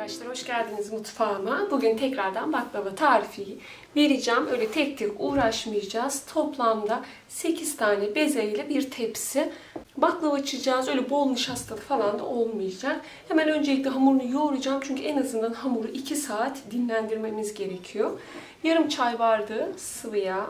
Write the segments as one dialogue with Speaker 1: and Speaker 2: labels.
Speaker 1: Arkadaşlar hoş geldiniz mutfağıma. Bugün tekrardan baklava tarifi vereceğim. Öyle tek tek uğraşmayacağız. Toplamda 8 tane bezeyle bir tepsi baklava açacağız. Öyle bol nişastalı falan da olmayacak. Hemen öncelikle hamurunu yoğuracağım. Çünkü en azından hamuru 2 saat dinlendirmemiz gerekiyor. Yarım çay bardağı sıvı yağ.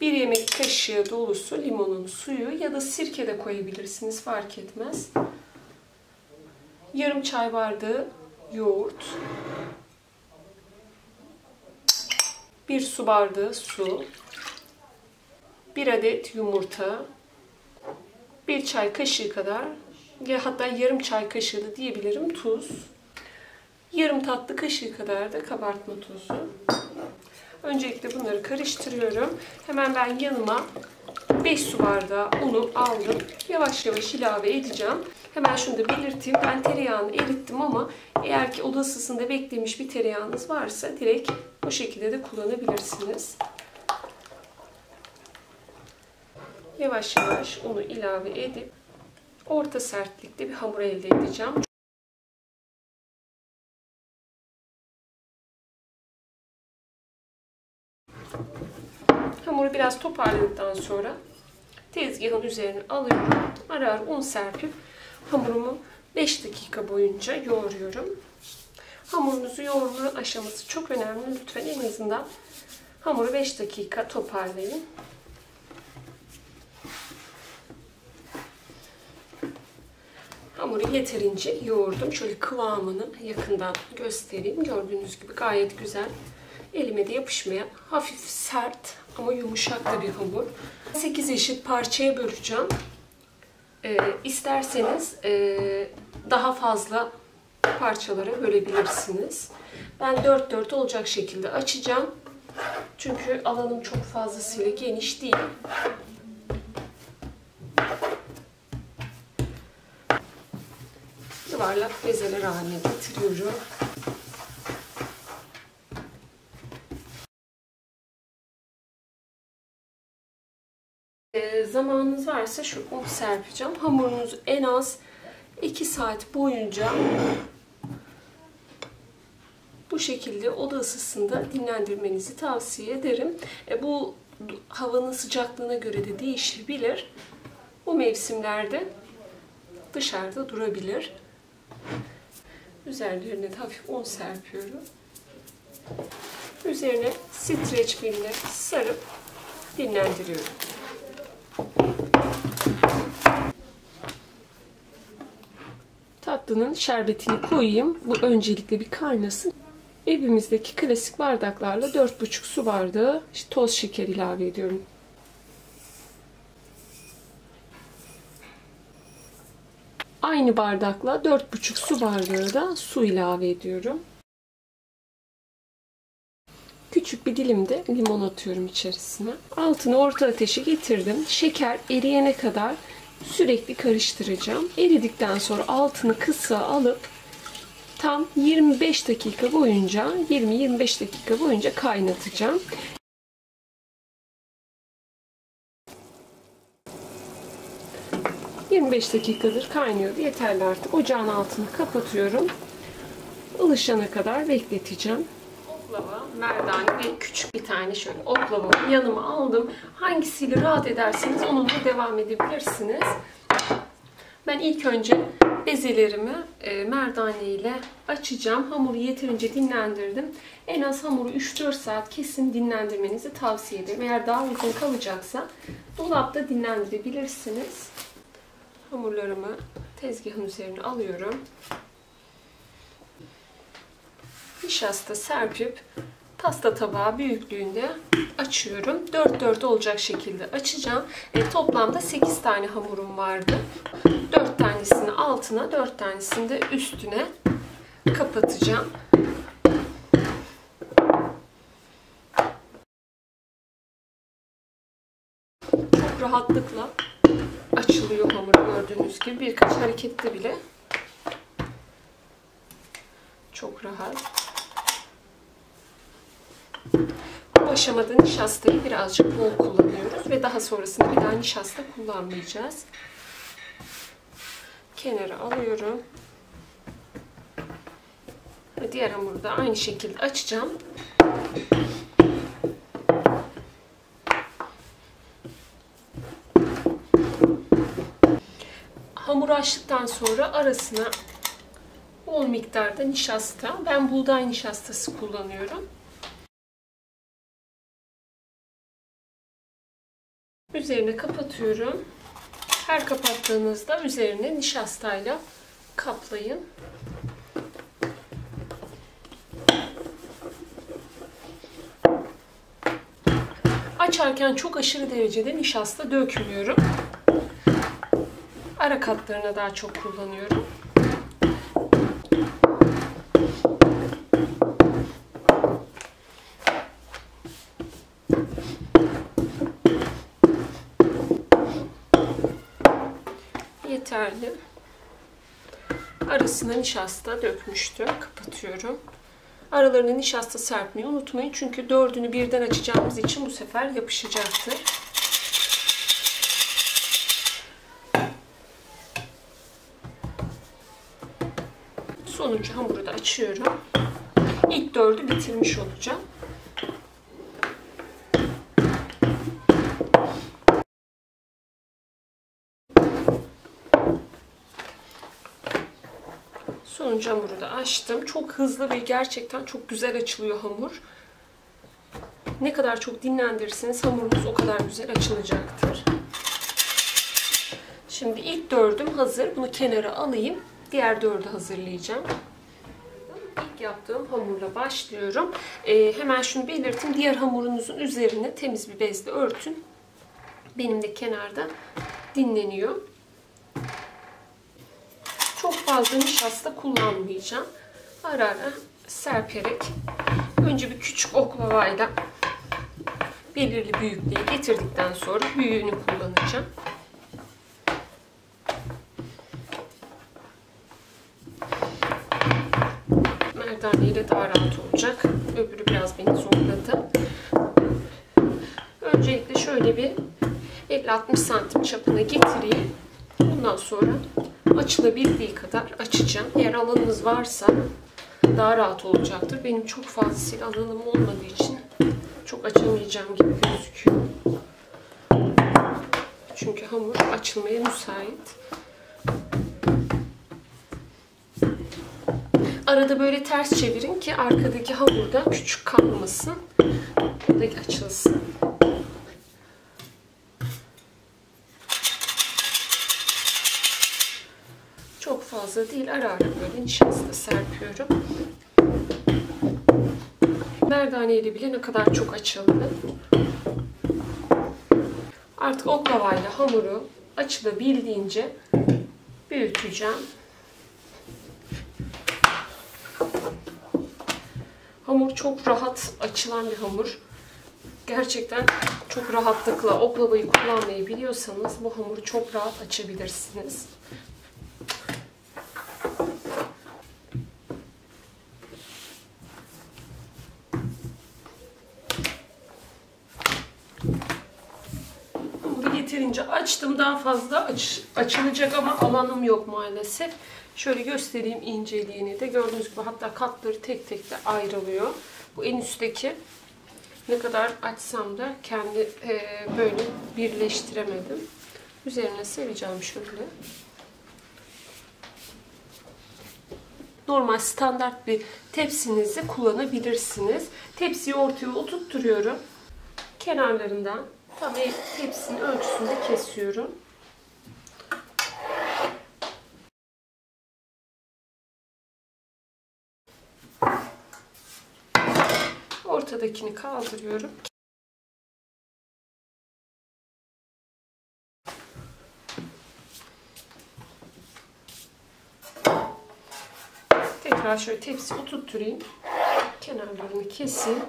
Speaker 1: 1 yemek kaşığı dolusu limonun suyu ya da sirke de koyabilirsiniz fark etmez. Yarım çay bardağı yoğurt. Bir su bardağı su. Bir adet yumurta. Bir çay kaşığı kadar ya hatta yarım çay kaşığı da diyebilirim tuz. Yarım tatlı kaşığı kadar da kabartma tozu. Öncelikle bunları karıştırıyorum. Hemen ben yanıma 5 su bardağı unu aldım. Yavaş yavaş ilave edeceğim. Hemen şunu da belirteyim. Ben tereyağını erittim ama eğer ki oda ısısında beklemiş bir tereyağınız varsa direkt bu şekilde de kullanabilirsiniz. Yavaş yavaş unu ilave edip orta sertlikte bir hamur elde edeceğim. Hamuru biraz toparladıktan sonra tezgahın üzerine alıyorum. Ara ara un serpip hamurumu 5 dakika boyunca yoğuruyorum. Hamurunuzu yoğurma aşaması çok önemli. Lütfen en azından hamuru 5 dakika toparlayın. Hamuru yeterince yoğurdum. Şöyle kıvamını yakından göstereyim. Gördüğünüz gibi gayet güzel. Elime de yapışmayan hafif sert ama yumuşak da bir hamur. 8 eşit parçaya böleceğim. Ee, isterseniz e, daha fazla parçalara bölebilirsiniz. Ben 4-4 olacak şekilde açacağım. Çünkü alanım çok fazlasıyla geniş değil. Yuvarlak bezeler haline getiriyorum. E, zamanınız varsa şu un serpeceğim. Hamurunuzu en az 2 saat boyunca bu şekilde oda ısısında dinlendirmenizi tavsiye ederim. E, bu havanın sıcaklığına göre de değişebilir. Bu mevsimlerde dışarıda durabilir. Üzerlerine de hafif un serpiyorum. Üzerine streç filmle sarıp dinlendiriyorum. Tatlının şerbetini koyayım. Bu öncelikle bir kaynasın. Evimizdeki klasik bardaklarla 4,5 su bardağı işte toz şeker ilave ediyorum. Aynı bardakla 4,5 su bardağı da su ilave ediyorum. Küçük bir dilim de limon atıyorum içerisine. Altını orta ateşe getirdim. Şeker eriyene kadar sürekli karıştıracağım. Eridikten sonra altını kısa alıp tam 25 dakika boyunca 20-25 dakika boyunca kaynatacağım. ...25 dakikadır kaynıyor. Yeterli artık. Ocağın altını kapatıyorum. Ilışana kadar bekleteceğim oklava, merdane ve küçük bir tane şöyle oklava yanıma aldım. Hangisiyle rahat ederseniz onunla devam edebilirsiniz. Ben ilk önce bezelerimi e, merdane ile açacağım. Hamuru yeterince dinlendirdim. En az hamuru 3-4 saat kesin dinlendirmenizi tavsiye ederim. Eğer daha uzun kalacaksa dolapta dinlendirebilirsiniz. Hamurlarımı tezgahın üzerine alıyorum nişasta serpip pasta tabağı büyüklüğünde açıyorum. 4-4 olacak şekilde açacağım. E, toplamda 8 tane hamurum vardı. 4 tanesini altına, 4 tanesini de üstüne kapatacağım. Çok rahatlıkla açılıyor hamur gördüğünüz gibi. Birkaç harekette bile çok rahat. Bu aşamada nişastayı birazcık bol kullanıyoruz ve daha sonrasında bir daha nişasta kullanmayacağız. Kenara alıyorum. Diğer hamuru da aynı şekilde açacağım. Hamuru açtıktan sonra arasına bol miktarda nişasta. Ben buğday nişastası kullanıyorum. Üzerine kapatıyorum. Her kapattığınızda üzerine nişastayla kaplayın. Açarken çok aşırı derecede nişasta dökmüyorum. Ara katlarına daha çok kullanıyorum. Yeterli. Arasına nişasta dökmüştüm. Kapatıyorum. Aralarına nişasta serpmeyi unutmayın. Çünkü dördünü birden açacağımız için bu sefer yapışacaktır. Sonuncu hamuru da açıyorum. İlk dördü bitirmiş olacağım. Sonuncu hamuru da açtım. Çok hızlı ve gerçekten çok güzel açılıyor hamur. Ne kadar çok dinlendirirseniz hamurunuz o kadar güzel açılacaktır. Şimdi ilk dördüm hazır. Bunu kenara alayım. Diğer dördü hazırlayacağım. İlk yaptığım hamurla başlıyorum. Ee, hemen şunu belirtin. Diğer hamurunuzun üzerine temiz bir bezle örtün. Benim de kenarda dinleniyor. Çok fazla nişasta kullanmayacağım. Ara ara serperek önce bir küçük oklavayla belirli büyüklüğe getirdikten sonra büyüğünü kullanacağım. Merdane ile daha rahat olacak. Öbürü biraz beni zorladı. Öncelikle şöyle bir 50-60 santim çapına getireyim. Bundan sonra açılabildiği kadar açacağım. Eğer alanınız varsa daha rahat olacaktır. Benim çok fazla alanım olmadığı için çok açamayacağım gibi gözüküyor. Çünkü hamur açılmaya müsait. Arada böyle ters çevirin ki arkadaki hamurda küçük kalmasın. Bu da açılsın. Fazla değil. Ara ara böyle nişasta serpiyorum. Merdane ile bile ne kadar çok açıldı. Artık oklavayla hamuru açılabildiğince büyüteceğim. Hamur çok rahat açılan bir hamur. Gerçekten çok rahatlıkla oklavayı kullanmayı biliyorsanız bu hamuru çok rahat açabilirsiniz. Hamuru yeterince açtım. Daha fazla aç, açılacak ama alanım yok maalesef. Şöyle göstereyim inceliğini de. Gördüğünüz gibi hatta katları tek tek de ayrılıyor. Bu en üstteki ne kadar açsam da kendi e, böyle birleştiremedim. Üzerine sereceğim şöyle. Normal standart bir tepsinizi kullanabilirsiniz. Tepsiyi ortaya oturtturuyorum. Kenarlarından tam tepsinin ölçüsünde kesiyorum. Ortadakini kaldırıyorum. Tekrar şöyle tepsi oturtturayım. Kenarlarını keseyim.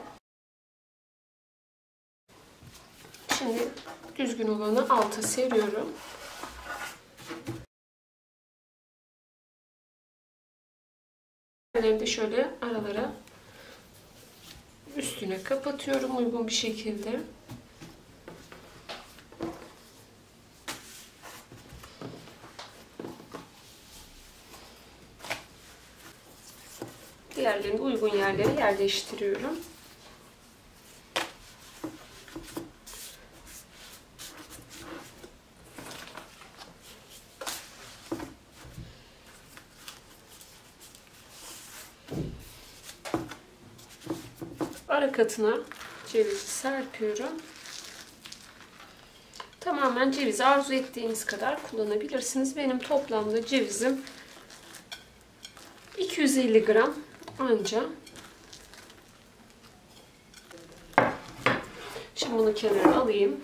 Speaker 1: Şimdi düzgün olanı alta seriyorum. de şöyle aralara üstüne kapatıyorum uygun bir şekilde. Diğerlerini uygun yerlere yerleştiriyorum. Ara katına cevizi serpiyorum. Tamamen cevizi arzu ettiğiniz kadar kullanabilirsiniz. Benim toplamda cevizim 250 gram anca. Şimdi bunu kenara alayım.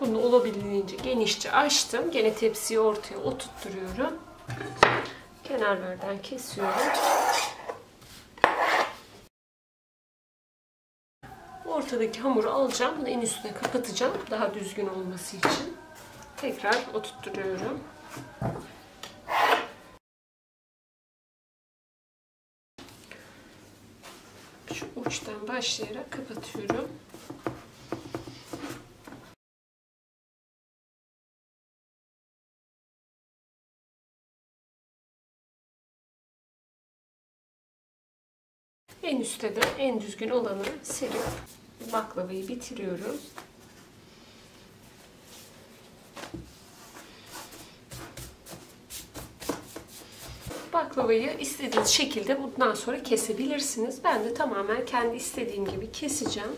Speaker 1: Bunu olabildiğince genişçe açtım. Gene tepsiyi ortaya oturtturuyorum. Kenarlardan kesiyorum. Ortadaki hamuru alacağım. Bunu en üstüne kapatacağım. Daha düzgün olması için. Tekrar oturtturuyorum. Şu uçtan başlayarak kapatıyorum. En üstte de en düzgün olanı serip baklavayı bitiriyorum. Baklavayı istediğiniz şekilde bundan sonra kesebilirsiniz. Ben de tamamen kendi istediğim gibi keseceğim.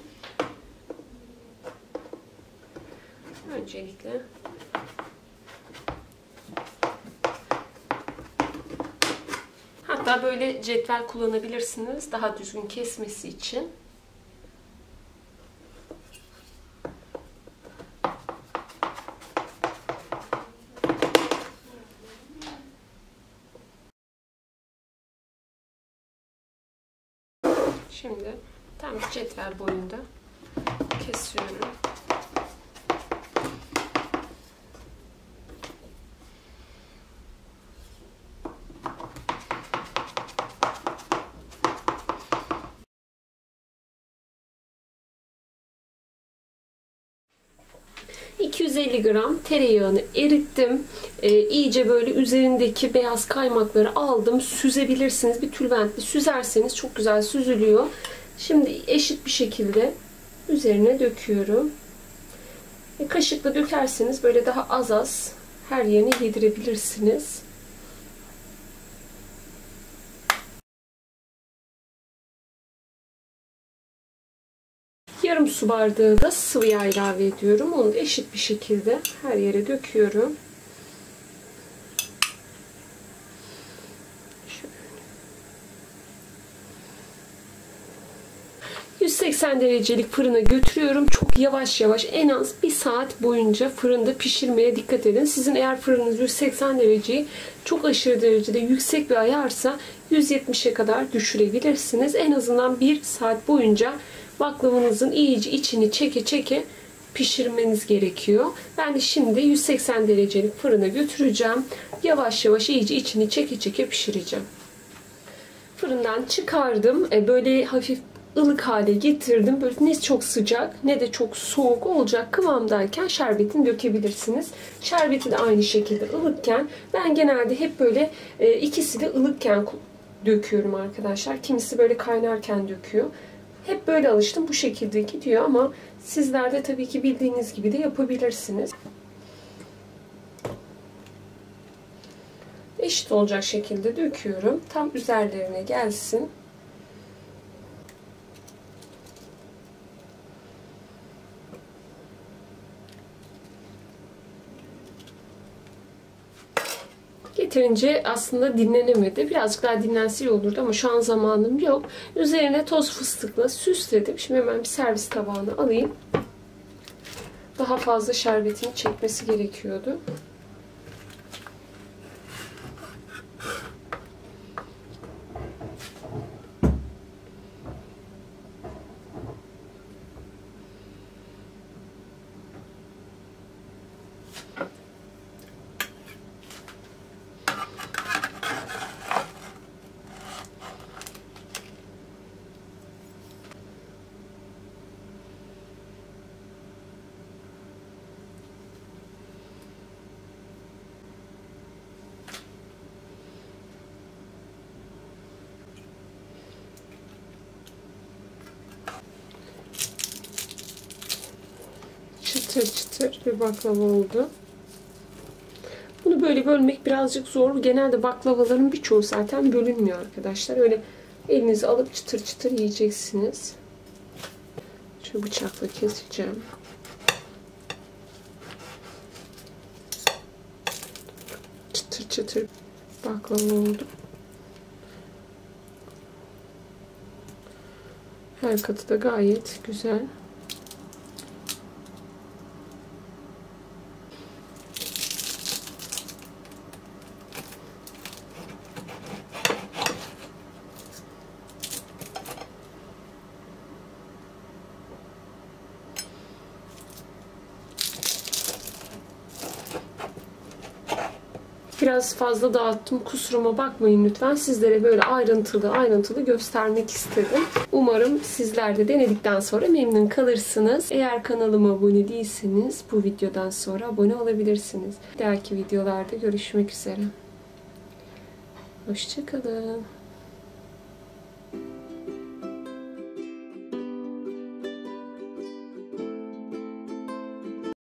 Speaker 1: Öncelikle Hatta böyle cetvel kullanabilirsiniz daha düzgün kesmesi için. Şimdi tam cetvel boyunda kesiyorum. ...250 gram tereyağını erittim. Ee, iyice böyle üzerindeki beyaz kaymakları aldım. Süzebilirsiniz. Bir tülbentle süzerseniz çok güzel süzülüyor. Şimdi eşit bir şekilde üzerine döküyorum. E, kaşıkla dökerseniz böyle daha az az her yerine yedirebilirsiniz. Yarım su bardağı da sıvı yağ ilave ediyorum. Onu da eşit bir şekilde her yere döküyorum. 180 derecelik fırına götürüyorum. Çok yavaş yavaş en az bir saat boyunca fırında pişirmeye dikkat edin. Sizin eğer fırınınız 180 dereceyi çok aşırı derecede yüksek bir ayarsa 170'e kadar düşürebilirsiniz. En azından bir saat boyunca baklavanızın iyice içini çeke çeke pişirmeniz gerekiyor. Ben de şimdi 180 derecelik fırına götüreceğim. Yavaş yavaş iyice içini çeke çeke pişireceğim. Fırından çıkardım. E, böyle hafif ılık hale getirdim. Böyle ne çok sıcak ne de çok soğuk olacak kıvamdayken şerbetini dökebilirsiniz. Şerbeti de aynı şekilde ılıkken ben genelde hep böyle e, ikisi de ılıkken döküyorum arkadaşlar. Kimisi böyle kaynarken döküyor. Hep böyle alıştım. Bu şekilde gidiyor ama sizler de tabii ki bildiğiniz gibi de yapabilirsiniz. Eşit olacak şekilde döküyorum. Tam üzerlerine gelsin. Yeterince aslında dinlenemedi. Birazcık daha dinlense olurdu ama şu an zamanım yok. Üzerine toz fıstıkla süsledim. Şimdi hemen bir servis tabağına alayım. Daha fazla şerbetini çekmesi gerekiyordu. Çıtır çıtır bir baklava oldu. Bunu böyle bölmek birazcık zor. Genelde baklavaların birçoğu zaten bölünmüyor arkadaşlar. Öyle elinize alıp çıtır çıtır yiyeceksiniz. Şu bıçakla keseceğim. Çıtır çıtır baklava oldu. Her katı da gayet güzel. Biraz fazla dağıttım. Kusuruma bakmayın lütfen. Sizlere böyle ayrıntılı ayrıntılı göstermek istedim. Umarım sizler de denedikten sonra memnun kalırsınız. Eğer kanalıma abone değilseniz bu videodan sonra abone olabilirsiniz. Bir dahaki videolarda görüşmek üzere. Hoşçakalın.